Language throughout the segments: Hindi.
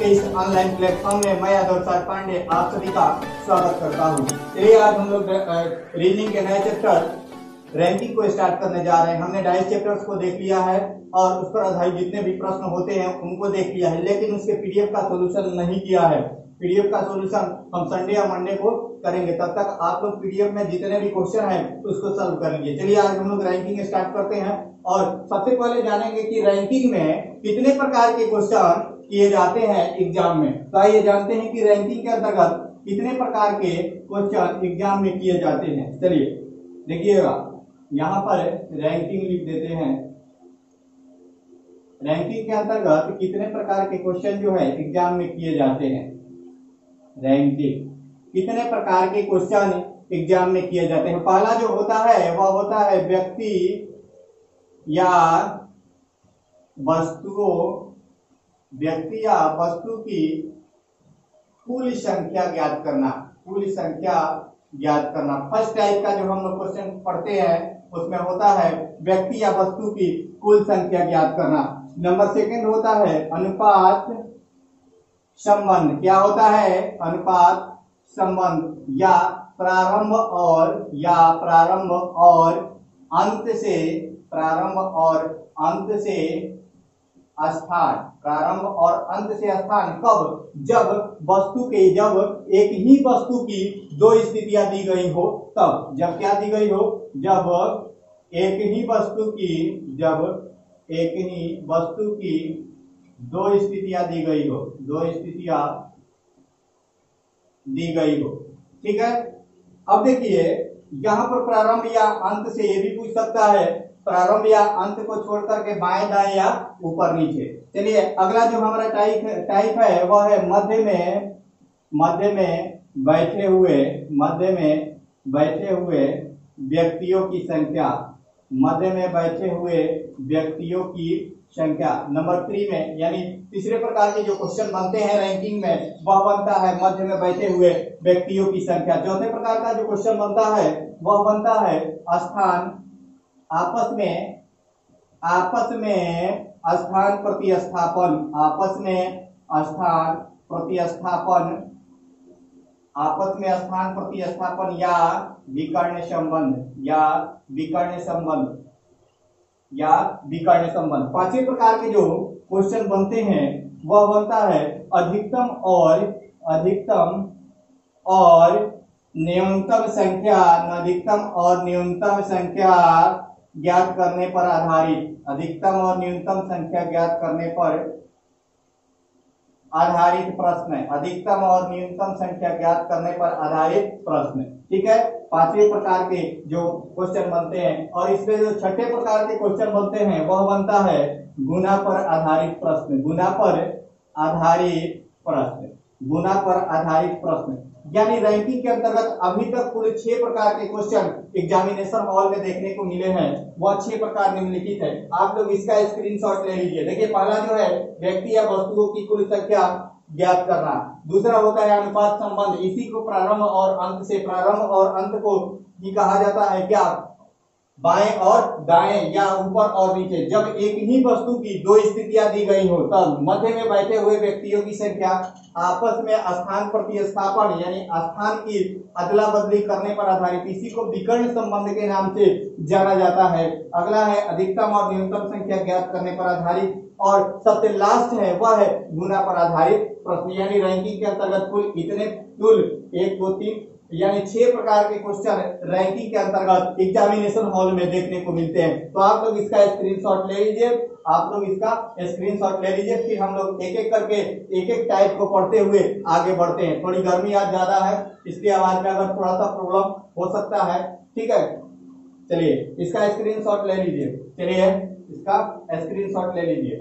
के इस ऑनलाइन प्लेटफॉर्म में मैं आदर सर पांडे आप सभी का स्वागत करता हूँ। चलिए आज हम लोग रीजनिंग के नए चैप्टर रैंकिंग को स्टार्ट करने जा रहे हैं। हमने ढाई चैप्टर्स को देख लिया है और उस पर आधारित जितने भी प्रश्न होते हैं, उनको देख लिया है। लेकिन उसके पीडीएफ का सोल्यूशन नहीं किया है। पीडीएफ का सोल्यूशन हम संडे या मंडे को करेंगे। तब तक आप लोग पीडीएफ में जितने भी क्वेश्चन हैं, उसको सॉल्व कर लीजिए चलिए आज हम लोग रैंकिंग स्टार्ट करते हैं और सबसे पहले जानेंगे कि रैंकिंग में कितने प्रकार के क्वेश्चन किए जाते हैं एग्ज़ाम में। तो आइए जानते हैं कि रैंकिंग के अंतर्गत कितने प्रकार के क्वेश्चन एग्ज़ाम में किए जाते हैं। चलिए, देखिएगा। यहाँ पर रैंकिंग लिख देते हैं। रैंकिंग के अंतर्गत कितने प्रकार के क्वेश्चन जो है एग्ज़ाम में किए जाते हैं। रैंकिंग कितने प्रकार के क्वेश्चन एग्ज़ाम में किए जाते हैं। पहला जो होता है, वह होता है व्यक्ति या वस्तुओं व्यक्ति या वस्तु की कुल संख्या ज्ञात करना, कुल संख्या ज्ञात करना। फ़र्स्ट टाइप का जो हम लोग क्वेश्चन पढ़ते हैं, उसमें होता है व्यक्ति या वस्तु की कुल संख्या ज्ञात करना। नंबर सेकंड होता है अनुपात संबंध। क्या होता है? अनुपात संबंध या प्रारंभ और, या प्रारंभ और अंत से, प्रारंभ और अंत से स्थान, प्रारंभ और अंत से स्थान कब? जब वस्तु के, जब एक ही वस्तु की दो स्थितियाँ दी गई हो, तब। जब क्या दी गई हो? जब एक ही वस्तु की, जब एक ही वस्तु की दो स्थितियाँ दी गई हो, दो स्थितियाँ दी गई हो। ठीक है? अब देखिए, यहाँ पर प्रारंभ या अंत से यह भी पूछ सकता है प्रारंभ या अंत को छोड़ करके बाएँ दाएँ या ऊपर नीचे। चलिए, अगला जो हमारा टाइप टाइप है, वह है मध्य में मध्य में बैठे हुए, मध्य में बैठे हुए व्यक्तियों की संख्या। मध्य में बैठे हुए व्यक्तियों की संख्या। नंबर थ्री में, यानी तीसरे प्रकार के जो क्वेश्चन बनते हैं रैंकिंग में, वह बनता है मध्य में बैठे हुए व्यक्तियों की संख्या। चौथे प्रकार का जो क्वेश्चन बनता है, वह बनता है स्थान। आपस में आपस में स्थान प्रतिस्थापन, आपस में स्थान प्रतिस्थापन। आपस में स्थान प्रतिस्थापन या विकर्ण संबंध, या विकर्ण संबंध, या विकर्ण संबंध। पाँचवें प्रकार के जो क्वेश्चन बनते हैं, वह बनता है अधिकतम और अधिकतम और न्यूनतम संख्या अधिकतम और न्यूनतम संख्या ज्ञात करने पर आधारित, अधिकतम और न्यूनतम संख्या ज्ञात करने पर आधारित प्रश्न अधिकतम और न्यूनतम संख्या ज्ञात करने पर आधारित प्रश्न ठीक है? पाँचवें प्रकार के जो क्वेश्चन बनते हैं, और इसमें जो छठे प्रकार के क्वेश्चन बनते हैं, वह बनता है गुना पर आधारित प्रश्न। गुना पर आधारित प्रश्न। गुना पर आधारित प्रश्न। यानी रैंकिंग के अंतर्गत अभी तक कुल छह प्रकार के क्वेश्चन एग्जामिनेशन हॉल में देखने को मिले हैं। वह छह प्रकार निम्नलिखित है। आप लोग इसका स्क्रीनशॉट ले लीजिए। देखिए, पहला जो है, व्यक्ति या वस्तुओं की कुल संख्या ज्ञात करना। दूसरा होता है अनुपात संबंध। इसी को प्रारंभ और अंत से प्रारंभ और अंत को कहा जाता है क्या बाएँ और दाएँ या ऊपर और नीचे। जब एक ही वस्तु की दो स्थितियाँ दी गई हो, तब मध्य में बैठे हुए व्यक्तियों की संख्या, आपस में स्थान प्रतिस्थापन, यानी स्थान की अदला बदली करने पर आधारित इसी को विकर्ण संबंध के नाम से जाना जाता है। अगला है अधिकतम और न्यूनतम संख्या ज्ञात करने पर आधारित, और सबसे लास्ट है, वह है गुना पर आधारित प्रश्न, यानी रैंकिंग के अंतर्गत कुल इतने कुल एक दो तीन यानी छह प्रकार के क्वेश्चन रैंकिंग के अंतर्गत एग्जामिनेशन हॉल में देखने को मिलते हैं। तो आप लोग इसका स्क्रीनशॉट ले लीजिए, आप लोग इसका स्क्रीनशॉट ले लीजिए, फिर हम लोग एक एक करके एक एक टाइप को पढ़ते हुए आगे बढ़ते हैं। थोड़ी गर्मी आज ज़्यादा है, इसलिए आवाज़ में अगर थोड़ा सा प्रॉब्लम हो सकता है, ठीक है? चलिए, इसका स्क्रीनशॉट ले लीजिए। चलिए, इसका स्क्रीनशॉट ले लीजिए।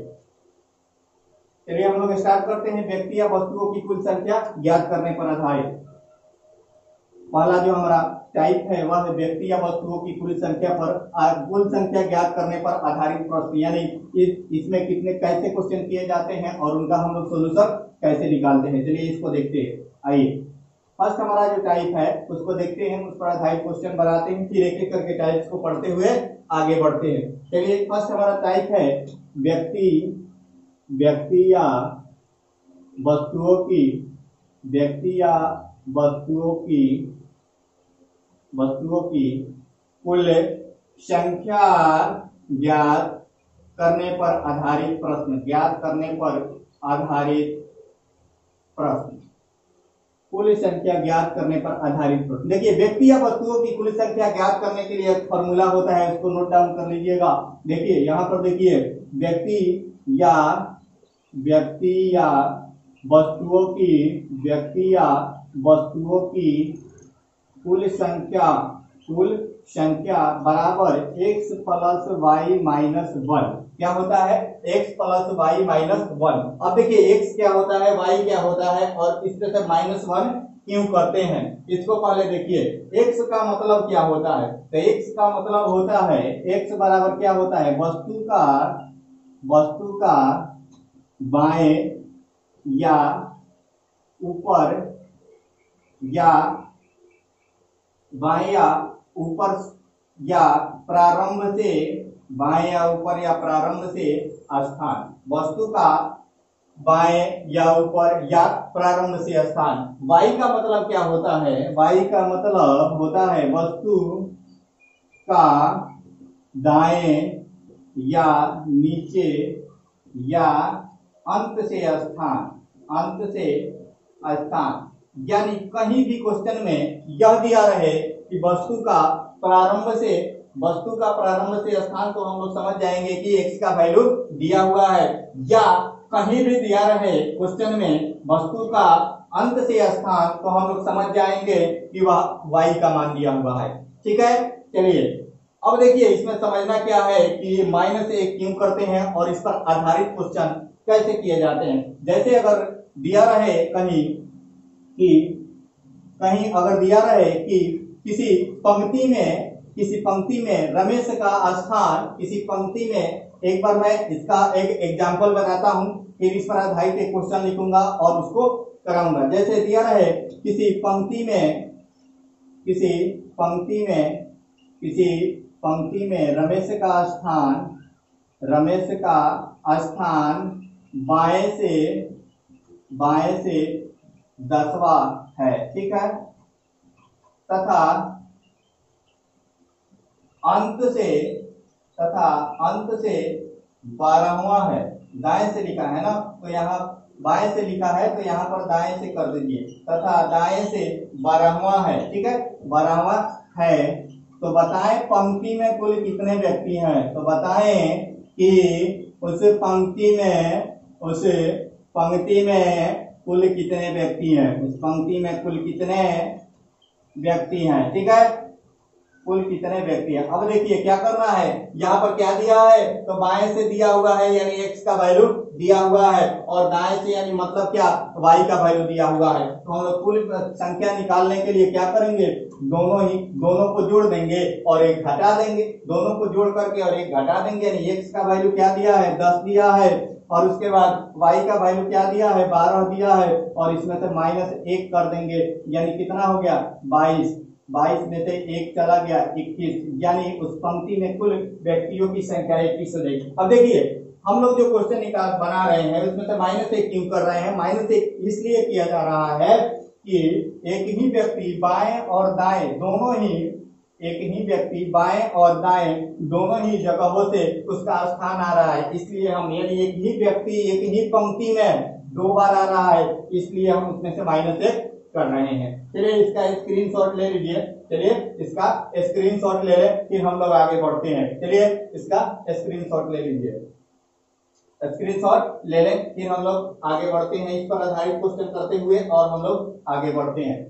चलिए, हम लोग स्टार्ट करते हैं। व्यक्ति या वस्तुओं की कुल संख्या ज्ञात करने पर आधारित। पहला जो हमारा टाइप है वह व्यक्ति या वस्तुओं की कुल संख्या पर कुल संख्या ज्ञात करने पर आधारित प्रश्न यानी इस, इसमें कितने कैसे क्वेश्चन किए जाते हैं और उनका हम लोग सोल्यूशन कैसे निकालते हैं। चलिए इसको देखते हैं। आइए। फ़र्स्ट हमारा जो टाइप है उसको देखते हैं उस पर आधारित क्वेश्चन बनाते हैं फिर एक एक करके टाइप्स को पढ़ते हुए आगे बढ़ते हैं। चलिए फ़र्स्ट हमारा टाइप है व्यक्ति व्यक्ति या वस्तुओं की व्यक्ति या वस्तुओं की वस्तुओं की कुल संख्या ज्ञात करने पर आधारित प्रश्न, ज्ञात करने पर आधारित प्रश्न। कुल संख्या ज्ञात करने पर आधारित प्रश्न। देखिए, व्यक्ति या वस्तुओं की कुल संख्या ज्ञात करने के लिए एक फॉर्मूला होता है, उसको नोट डाउन कर लीजिएगा। देखिए, यहाँ पर देखिए, व्यक्ति या व्यक्ति या वस्तुओं की, व्यक्ति या वस्तुओं की कुल संख्या कुल संख्या बराबर x plus y minus one क्या होता है? x plus y minus one अब देखिए, x क्या होता है, y क्या होता है, और इस तरह से माइनस वन क्यों करते हैं? इसको पहले देखिए। x का मतलब क्या होता है? तो x का मतलब होता है, x बराबर क्या होता है? वस्तु का वस्तु का बाएँ या ऊपर या बाएँ या ऊपर या प्रारंभ से बाएँ या ऊपर या प्रारंभ से स्थान। वस्तु का बाएँ या ऊपर या प्रारंभ से स्थान। वाई का मतलब क्या होता है? वाई का मतलब होता है वस्तु का दाएँ या नीचे या अंत से स्थान। अंत से स्थान। यानी कहीं भी क्वेश्चन में यह दिया रहे कि वस्तु का प्रारंभ से, वस्तु का प्रारंभ से स्थान तो हम लोग समझ जाएँगे कि x का वैल्यू दिया हुआ है। या कहीं भी दिया रहे क्वेश्चन में वस्तु का अंत से स्थान तो हम लोग समझ जाएँगे कि वह y का मान दिया हुआ है। ठीक है? चलिए। अब देखिए, इसमें समझना क्या है कि माइनस एक क्यों करते हैं और इस पर आधारित क्वेश्चन कैसे किए जाते हैं? जैसे अगर दिया रहे कहीं कि कहीं अगर दिया रहे कि किसी पंक्ति में, किसी पंक्ति में रमेश का स्थान, किसी पंक्ति में एक बार मैं इसका एक एग्ज़ाम्पल बनाता हूँ, फिर इस पर आधारित एक क्वेश्चन लिखूँगा और उसको कराऊँगा। जैसे दिया रहे किसी पंक्ति में, किसी पंक्ति में, किसी पंक्ति में रमेश का स्थान, रमेश का स्थान बाएँ से बाएँ से दसवा है, ठीक है? तथा अंत से, तथा अंत से बारहवा है। दाएँ से लिखा है ना? तो यहाँ बाएँ से लिखा है तो यहाँ पर दाएँ से कर दीजिए। तथा दाएँ से बारहवा है, ठीक है? बारहवा है। तो बताएँ पंक्ति में कुल कितने व्यक्ति हैं? तो बताएँ कि उस पंक्ति में, उस पंक्ति में कुल कितने व्यक्ति हैं? उस पंक्ति में कुल कितने व्यक्ति हैं? ठीक है? कुल कितने व्यक्ति हैं? अब देखिए, क्या करना है? यहाँ पर क्या दिया है? तो बाएँ से दिया हुआ है, यानी एक्स का वैल्यू दिया हुआ है, और दाएँ से, यानी मतलब क्या? वाई का वैल्यू दिया हुआ है। तो हम लोग कुल संख्या निकालने के लिए क्या करेंगे? दोनों ही, दोनों को जोड़ देंगे और एक घटा देंगे। दोनों को जोड़ करके और एक घटा देंगे, यानी एक्स का वैल्यू क्या दिया है? दस दिया है। और उसके बाद y का वैल्यू क्या दिया है? बारह दिया है और इसमें से माइनस एक कर देंगे। यानी कितना हो गया? बाईस। बाईस में से एक चला गया, इक्कीस। यानी उस पंक्ति में कुल व्यक्तियों की संख्या इक्कीस हो जाएगी। अब देखिए, हम लोग जो क्वेश्चन निकाल बना रहे हैं, उसमें से माइनस एक क्यों कर रहे हैं? माइनस एक इसलिए किया जा रहा है कि एक ही व्यक्ति बाएँ और दाएँ दोनों ही एक ही व्यक्ति, बाएँ और दाएँ दोनों ही जगहों से उसका स्थान आ रहा है। इसलिए हम यानी एक ही व्यक्ति, एक ही पंक्ति में दो बार आ रहा है, इसलिए हम उसमें से माइनस एक कर रहे हैं। चलिए इसका स्क्रीनशॉट ले लीजिए। चलिए इसका स्क्रीनशॉट ले ले, फिर हम लोग आगे बढ़ते हैं। चलिए इसका स्क्रीनशॉट ले लीजिए। स्क्रीनशॉट ले लें, फिर हम लोग आगे बढ़ते हैं। इस पर आधारित क्वेश्चन करते हुए और हम लोग आगे बढ़ते हैं।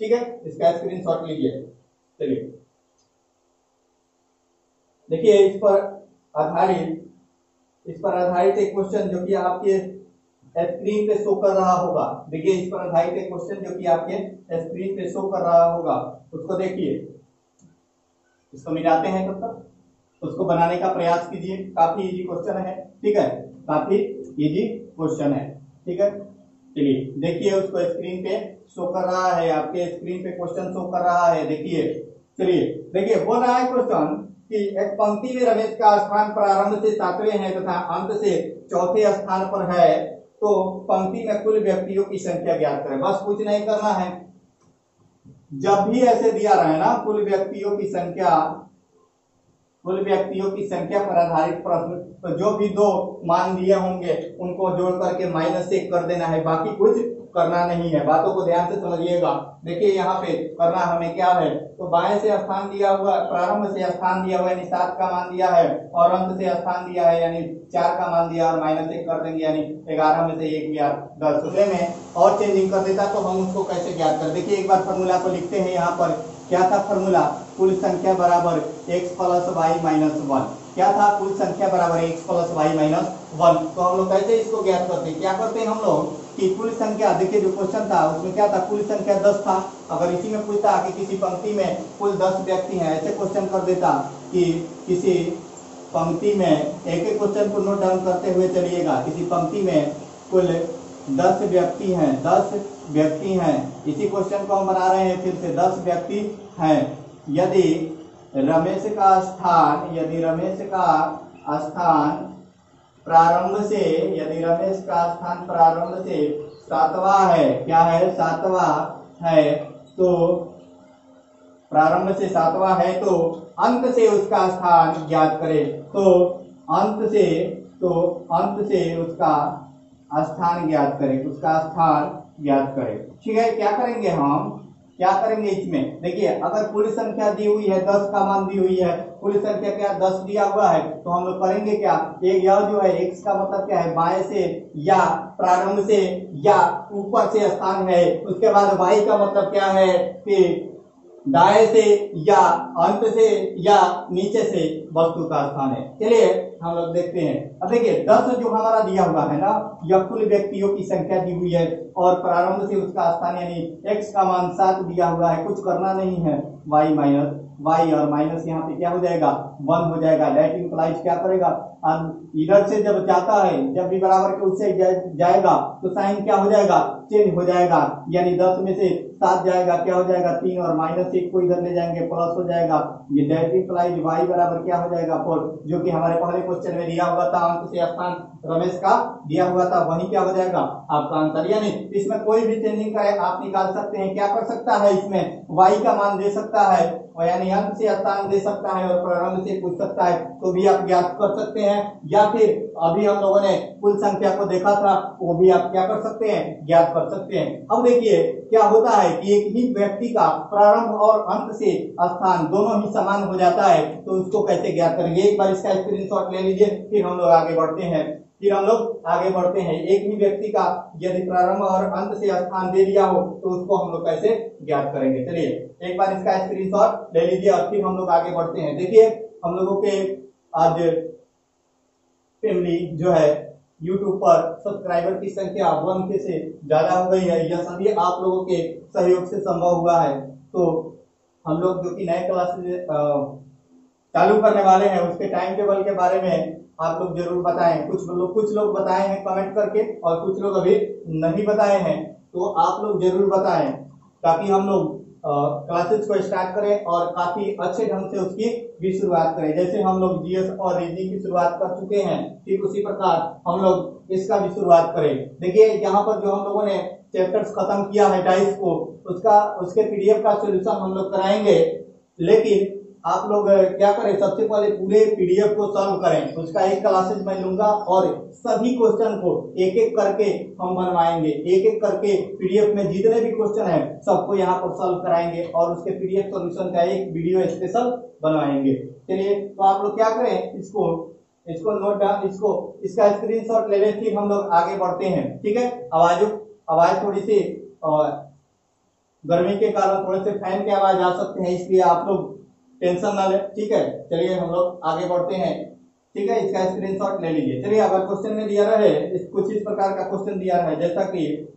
ठीक है? इसका स्क्रीनशॉट लीजिए चलिए देखिए, इस पर आधारित, इस पर आधारित एक क्वेश्चन जो कि आपके स्क्रीन पे शो कर रहा होगा। देखिए, इस पर आधारित एक क्वेश्चन जो कि आपके स्क्रीन पे शो कर रहा होगा। उसको देखिए। इसको मिटाते हैं तब तक? उसको बनाने का प्रयास कीजिए। काफ़ी इजी क्वेश्चन है। ठीक है? काफ़ी इजी क्वेश्चन है। ठीक है? चलिए, देखिए, उसको स्क्रीन पे शो कर रहा है। आपके स्क्रीन पे क्वेश्चन शो कर रहा है। देखिए, चलिए, देखिए बोल रहा है क्वेश्चन कि एक पंक्ति में रमेश का स्थान प्रारंभ से सातवें है तथा अंत से चौथे स्थान पर है तो पंक्ति में कुल व्यक्तियों की संख्या ज्ञात करें। बस कुछ नहीं करना है। जब भी ऐसे दिया रहे ना, कुल व्यक्तियों की संख्या, कुल व्यक्तियों की संख्या पर आधारित प्रश्न तो जो भी दो मान दिए होंगे, उनको जोड़ करके माइनस एक कर देना है। बाकी कुछ करना नहीं है। बातों को ध्यान से समझिएगा। देखिए यहाँ पे, करना हमें क्या है? तो बाएँ से स्थान दिया हुआ, प्रारंभ से स्थान दिया हुआ, यानी सात का मान दिया है, और अंत से स्थान दिया है, यानी चार का मान दिया, और माइनस एक कर देंगे, यानी ग्यारह में से एक या दस। रुपए में और चेंजिंग कर देता तो हम उसको कैसे ज्ञात कर? देखिए एक बार फॉर्मूला को लिखते हैं यहाँ पर। क्या था फॉर्मूला कुल संख्या बराबर x plus y minus one क्या था? कुल संख्या बराबर x plus y minus one तो हम लोग कैसे इसको ज्ञात करते हैं? क्या करते हैं हम लोग? कि कुल संख्या देखिए जो क्वेश्चन था, उसमें क्या था? कुल संख्या दस था। अगर इसी में पूछता कि किसी पंक्ति में कुल दस व्यक्ति हैं, ऐसे क्वेश्चन कर देता कि किसी पंक्ति में एक एक क्वेश्चन को नोट डाउन करते हुए चलिएगा। किसी पंक्ति में कुल दस व्यक्ति हैं, दस व्यक्ति हैं। इसी क्वेश्चन को हम बना रहे हैं, फिर से दस व्यक्ति हैं। यदि रमेश का स्थान, यदि रमेश का स्थान प्रारंभ से, यदि रमेश का स्थान प्रारंभ से सातवा है, क्या है? सातवा है तो प्रारंभ से सातवा है तो अंत से उसका स्थान ज्ञात करें। तो अंत से तो अंत से उसका स्थान ज्ञात करें, उसका स्थान ज्ञात करें। ठीक है? क्या करेंगे हम? क्या करेंगे इसमें? देखिए, अगर पूरी संख्या दी हुई है, दस का मान दी हुई है कुल संख्या क्या दस दिया हुआ है। तो हम लोग करेंगे क्या? एक यह जो है एक्स का मतलब क्या है? बाएँ से या प्रारंभ से या ऊपर से स्थान है। उसके बाद वाई का मतलब क्या है? कि दाएँ से या अंत से या नीचे से वस्तु का स्थान है। चलिए, हम लोग देखते हैं। अब देखिए, दस जो हमारा दिया हुआ है ना, यह कुल व्यक्तियों की संख्या दी हुई है और प्रारंभ से उसका स्थान यानी एक्स का मान सात दिया हुआ है। कुछ करना नहीं है। वाई माइनस वाई और माइनस यहाँ पे क्या हो जाएगा? वन हो जाएगा। दैट इंप्लाइज क्या करेगा? अब इधर से जब जाता है, जब भी बराबर के उससे जाएगा तो साइन क्या हो जाएगा? चेंज हो जाएगा। यानी दस में से सात जाएगा, क्या हो जाएगा? तीन और माइनस एक को इधर ले जाएँगे प्लस हो जाएगा। ये डेट इंप्लाइज वाई बराबर क्या हो जाएगा? फोर जो कि हमारे पहले क्वेश्चन में दिया हुआ था, अंक से स्थान रमेश का दिया हुआ था, वही क्या हो जाएगा? आपका आंसर। यानी इसमें कोई भी चेंजिंग करे आप निकाल सकते हैं। क्या कर सकता है इसमें? वाई का मान दे सकता है, और यानी अंक से स्थान दे सकता है, और प्रारंभ से पूछ सकता है तो भी आप ज्ञात कर सकते हैं। या फिर अभी हम लोगों ने कुल संख्या को देखा था, वो भी आप क्या कर सकते हैं, ज्ञात कर सकते हैं। अब देखिए, क्या होता है कि एक ही व्यक्ति का प्रारंभ और अंत से स्थान दोनों ही समान हो जाता है तो उसको कैसे ज्ञात करेंगे? एक बार इसका स्क्रीनशॉट ले लीजिए, फिर हम लोग आगे बढ़ते हैं। फिर हम लोग आगे बढ़ते हैं। एक भी व्यक्ति का यदि प्रारंभ और अंत से स्थान दे दिया हो तो उसको हम लोग कैसे ज्ञात करेंगे? चलिए, एक बार इसका स्क्रीनशॉट ले लीजिए और फिर हम लोग आगे बढ़ते हैं। देखिए, हम लोगों के आज फैमिली जो है यूट्यूब पर सब्सक्राइबर की संख्या वन के से ज़्यादा हो गई है। यह सभी आप लोगों के सहयोग से संभव हुआ है। तो हम लोग जो कि नए क्लास चालू करने वाले हैं, उसके टाइम टेबल के बारे में आप लोग ज़रूर बताएँ। कुछ लोग कुछ लोग बताए हैं कमेंट करके और कुछ लोग अभी नहीं बताए हैं। तो आप लोग ज़रूर बताएँ ताकि हम लोग क्लासेस को स्टार्ट करें और काफ़ी अच्छे ढंग से उसकी भी शुरुआत करें। जैसे हम लोग जीएस और रीजनिंग की शुरुआत कर चुके हैं, ठीक उसी प्रकार हम लोग इसका भी शुरुआत करें। देखिए, यहाँ पर जो हम लोगों ने चैप्टर्स खत्म किया है डाइस को, उसका उसके पीडीएफ का सोल्यूशन हम लोग कराएँगे। लेकिन आप लोग क्या करें? सबसे पहले पूरे पीडीएफ को सॉल्व करें। उसका एक क्लासेस मैं लूँगा और सभी क्वेश्चन को एक एक करके हम बनवाएँगे। एक एक करके पीडीएफ में जितने भी क्वेश्चन है, सबको यहाँ पर सॉल्व कराएँगे और उसके पीडीएफ सोल्यूशन का एक वीडियो स्पेशल बनवाएँगे। चलिए तो आप लोग क्या करें? इसको इसको नोट डाउन इसको, इसका स्क्रीनशॉट ले लें, फिर हम लोग आगे बढ़ते हैं। ठीक है? आवाज़ आवाज़ थोड़ी सी और गर्मी के कारण थोड़े से फ़ैन की आवाज़ आ सकते हैं, इसलिए आप लोग टेंशन ना ले, ठीक है? चलिए, हम लोग आगे बढ़ते हैं। ठीक है, इसका स्क्रीनशॉट ले लीजिए। चलिए अगर क्वेश्चन में दिया रहे, इस, कुछ इस प्रकार का क्वेश्चन दिया रहे, जैसा कि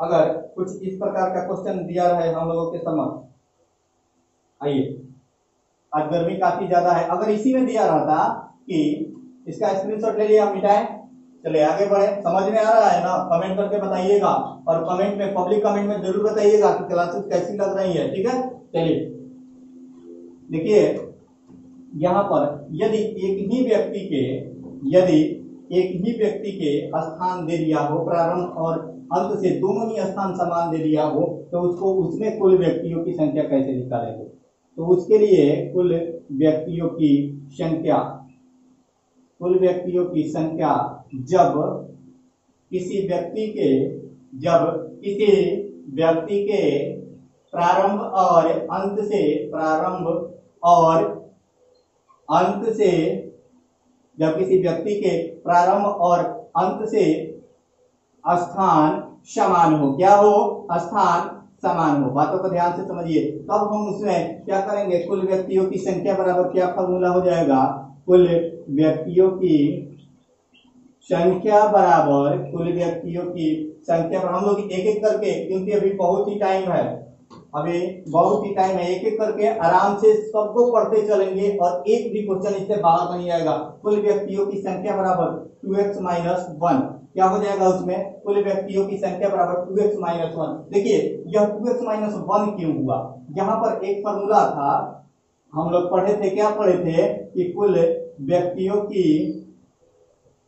अगर कुछ इस प्रकार का क्वेश्चन दिया रहे हम लोगों के समक्ष। आइए। आज गर्मी काफ़ी ज़्यादा है। अगर इसी में दिया रहता कि इसका स्क्रीनशॉट ले लिया हम मिटाएँ। चलिए, आगे बढ़े। समझ में आ रहा है ना? कमेंट करके बताइएगा। और कमेंट में पब्लिक कमेंट में ज़रूर बताइएगा कि क्लासेस कैसी लग रही है। ठीक है? चलिए। देखिए, यहाँ पर यदि एक ही व्यक्ति के, यदि एक ही व्यक्ति के स्थान दे दिया हो प्रारंभ और अंत से दोनों ही स्थान समान दे दिया हो तो उसको उसमें कुल व्यक्तियों की संख्या कैसे निकालेंगे? तो उसके लिए कुल व्यक्तियों की संख्या, कुल व्यक्तियों की संख्या जब किसी व्यक्ति के, जब किसी व्यक्ति के प्रारंभ और अंत से प्रारंभ और अंत से जब किसी व्यक्ति के प्रारंभ और अंत से स्थान समान हो, क्या हो? स्थान समान हो। बातों को ध्यान से समझिए। तब हम उसमें क्या करेंगे? कुल व्यक्तियों की संख्या बराबर क्या फॉर्मूला हो जाएगा? कुल व्यक्तियों की संख्या बराबर कुल व्यक्तियों की संख्या पर हम लोग एक एक करके, क्योंकि अभी बहुत ही टाइम है अभी बहुत ही टाइम है, एक एक करके आराम से सबको पढ़ते चलेंगे और एक भी क्वेश्चन इससे बाहर नहीं आएगा। कुल व्यक्तियों की संख्या बराबर टू एक्स माइनस वन क्या हो जाएगा उसमें? कुल व्यक्तियों की संख्या बराबर टू एक्स माइनस वन देखिए, यह टू एक्स माइनस वन क्यों हुआ? यहाँ पर एक फॉर्मूला था। हम लोग पढ़े थे, क्या पढ़े थे? कि कुल व्यक्तियों की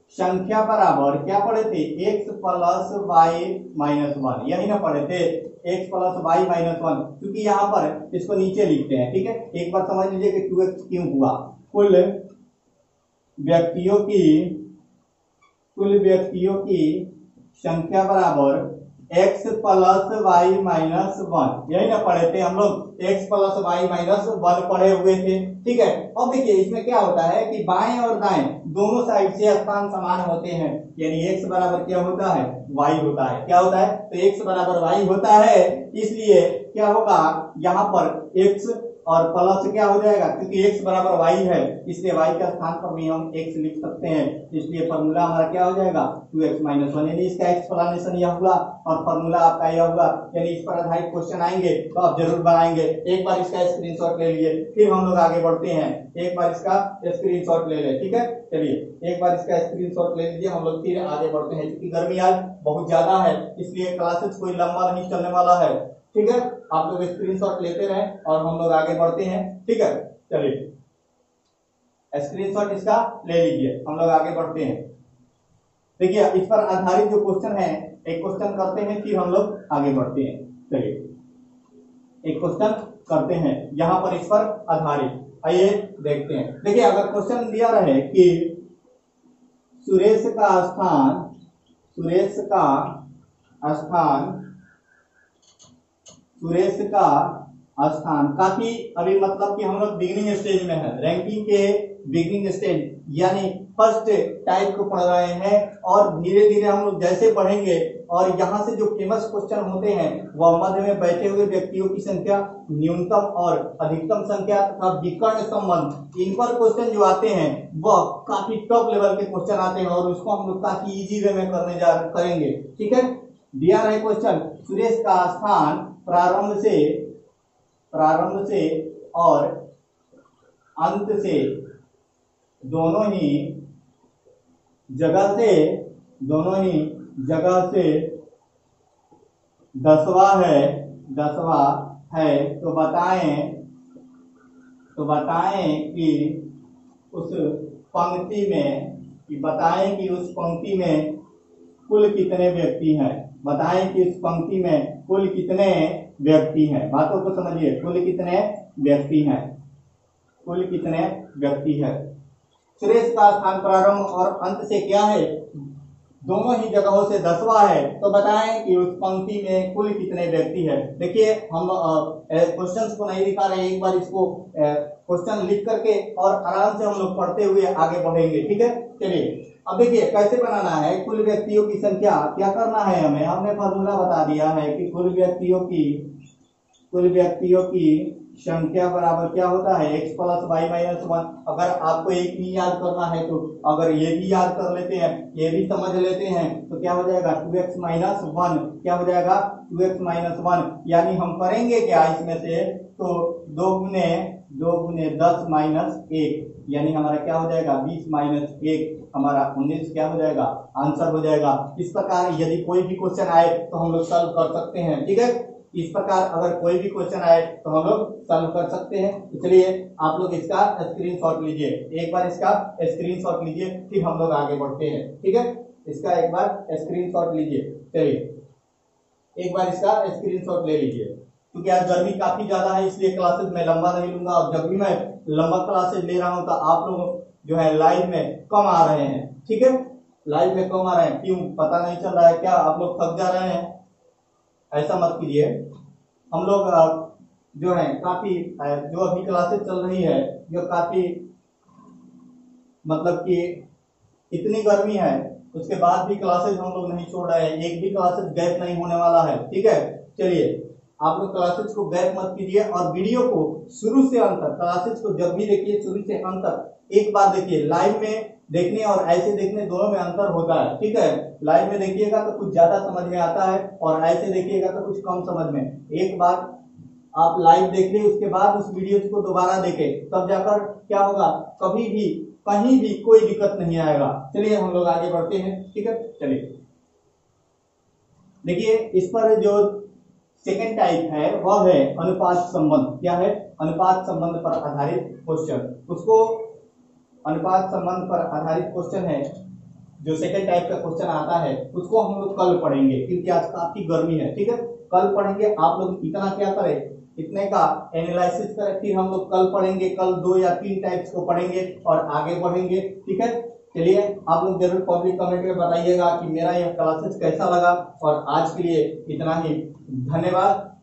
संख्या बराबर क्या पढ़े थे? X plus y minus one यही ना पढ़े थे। X plus y minus one क्योंकि यहाँ पर इसको नीचे लिखते हैं, ठीक है? एक बार समझ लीजिए कि टू एक्स क्यों हुआ। कुल व्यक्तियों की, कुल व्यक्तियों की संख्या बराबर x plus y minus one यही ना पढ़े थे हम लोग? X plus y minus one पढ़े हुए थे, ठीक है? अब देखिए, इसमें क्या होता है कि बाएँ और दाएँ दोनों साइड से स्थान समान होते हैं, यानी एक्स बराबर क्या होता है? वाई होता है। क्या होता है? तो एक्स बराबर वाई होता है, इसलिए क्या होगा? यहाँ पर एक्स और प्लस क्या हो जाएगा? क्योंकि x बराबर वाई है, इसलिए y के स्थान पर भी हम x लिख सकते हैं। इसलिए फॉर्मूला हमारा क्या हो जाएगा? टू एक्स माइनस वन यानी इसका एक्सप्लेनेशन यह हुआ और फॉर्मूला आपका यह हुआ। यानी इस पर आधारित क्वेश्चन आएँगे तो आप ज़रूर बनाएँगे। एक बार इसका स्क्रीनशॉट ले लिए, फिर हम लोग आगे बढ़ते हैं। एक बार इसका स्क्रीनशॉट ले लें, ठीक है? चलिए, एक बार इसका स्क्रीनशॉट ले लीजिए, हम लोग फिर आगे बढ़ते हैं। क्योंकि गर्मी आज बहुत ज़्यादा है, इसलिए क्लासेस कोई लंबा नहीं चलने वाला है। ठीक है? आप लोग स्क्रीनशॉट लेते रहे और हम लोग आगे बढ़ते हैं। ठीक है? चलिए। स्क्रीनशॉट इसका ले लीजिए। हम लोग आगे बढ़ते हैं। देखिए, इस पर आधारित जो क्वेश्चन है, एक क्वेश्चन करते हैं फिर हम लोग आगे बढ़ते हैं। चलिए। एक क्वेश्चन करते हैं। यहाँ पर इस पर आधारित। आइए देखते हैं। देखिए, अगर क्वेश्चन दिया रहे कि सुरेश का स्थान, सुरेश का स्थान सुरेश का स्थान। काफ़ी अभी मतलब कि हम लोग बिगनिंग स्टेज में है। रैंकिंग के बिगनिंग स्टेज यानी फ़र्स्ट टाइप को पढ़ रहे हैं और धीरे धीरे हम लोग जैसे पढ़ेंगे और यहाँ से जो फ़ेमस क्वेश्चन होते हैं, वह मध्य में बैठे हुए व्यक्तियों की संख्या, न्यूनतम और अधिकतम संख्या तथा विकर्ण संबंध, इन पर क्वेश्चन जो आते हैं, वह काफ़ी टॉप लेवल के क्वेश्चन आते हैं और उसको हम लोग काफ़ी इजी वे में करने जा, करेंगे। ठीक है? दिया रहे क्वेश्चन, सुरेश का स्थान प्रारंभ से प्रारंभ से और अंत से दोनों ही जगह से, दोनों ही जगह से दसवा है दसवा है तो बताएँ तो बताएँ कि उस पंक्ति में, कि बताएँ कि उस पंक्ति में कुल कितने व्यक्ति हैं? बताएँ कि उस पंक्ति में कुल कितने व्यक्ति हैं? बातों को समझिए। कुल कितने व्यक्ति हैं? कुल कितने व्यक्ति है? सुरेश का स्थान प्रारंभ और अंत से क्या है? दोनों ही जगहों से दसवा है। तो बताएँ कि उस पंक्ति में कुल कितने व्यक्ति है? देखिए, हम क्वेश्चन को नहीं दिखा रहे एक बार इसको क्वेश्चन लिख करके और आराम से हम लोग पढ़ते हुए आगे बढ़ेंगे। ठीक है? चलिए। अब देखिए, कैसे बनाना है? कुल व्यक्तियों की संख्या, क्या करना है हमें? हमने फॉर्मूला बता दिया है कि कुल व्यक्तियों की, कुल व्यक्तियों की संख्या बराबर क्या होता है? X plus y minus one अगर आपको एक भी याद करना है तो अगर ये भी याद कर लेते हैं, ये भी समझ लेते हैं तो क्या हो जाएगा? टू एक्स माइनस वन क्या हो जाएगा? टू एक्स माइनस वन यानी हम करेंगे क्या इसमें से? तो दो गुने दो गुने दस माइनस एक। यानी हमारा क्या हो जाएगा? बीस माइनस एक। हमारा उन्नीस क्या हो जाएगा? आंसर हो जाएगा। इस प्रकार यदि कोई भी क्वेश्चन आए तो हम लोग सॉल्व कर सकते हैं, ठीक है? इस प्रकार अगर कोई भी क्वेश्चन आए तो हम लोग सॉल्व कर सकते हैं। तो चलिए, आप लोग इसका स्क्रीनशॉट लीजिए। एक बार इसका स्क्रीनशॉट लीजिए, फिर हम लोग आगे बढ़ते हैं, ठीक है? इसका एक बार स्क्रीनशॉट लीजिए। चलिए, एक बार इसका स्क्रीनशॉट ले लीजिए। क्योंकि आज गर्मी काफ़ी ज़्यादा है, इसलिए क्लासेस में लंबा नहीं लूँगा। और जब भी मैं लंबा क्लासेस ले रहा हूँ तो आप लोग जो है लाइव में कम आ रहे हैं, ठीक है? लाइव में कम आ रहे हैं, क्यों? पता नहीं चल रहा है क्या? आप लोग थक जा रहे हैं? ऐसा मत कीजिए। हम लोग जो है, काफ़ी जो अभी क्लासेस चल रही है, जो काफ़ी मतलब कि इतनी गर्मी है, उसके बाद भी क्लासेस हम लोग नहीं छोड़ रहे हैं। एक भी क्लासेस गैप नहीं होने वाला है, ठीक है? चलिए। आप लोग क्लासेस को बैक मत कीजिए और वीडियो को शुरू से अंत तक क्लासेस को जब भी देखिए, शुरू से अंत तक, एक बार देखिए लाइव में देखने और ऐसे देखने दोनों में अंतर होता है, ठीक है? लाइव में देखिएगा तो कुछ ज़्यादा समझ में आता है और ऐसे देखिएगा तो कुछ कम समझ में। एक बार आप लाइव देख लें, उसके बाद उस वीडियो को दोबारा देखें, तब जाकर क्या होगा? कभी भी, कहीं भी कोई दिक्कत नहीं आएगा। चलिए, हम लोग आगे बढ़ते हैं, ठीक है? चलिए। देखिए, इस पर जो सेकेंड टाइप है, वह है अनुपात संबंध। क्या है? अनुपात संबंध पर आधारित क्वेश्चन उसको अनुपात संबंध पर आधारित क्वेश्चन है। जो सेकेंड टाइप का क्वेश्चन आता है, उसको हम लोग कल पढ़ेंगे। क्योंकि आज काफ़ी गर्मी है, ठीक है? कल पढ़ेंगे, आप लोग इतना क्या करें? इतने का एनालिसिस करें, फिर हम लोग कल पढ़ेंगे, कल दो या तीन टाइप्स को पढ़ेंगे और आगे बढ़ेंगे, ठीक है? चलिए, आप लोग ज़रूर पब्लिक कमेंट में बताइएगा कि मेरा यह क्लासेस कैसा लगा और आज के लिए इतना ही। धन्यवाद।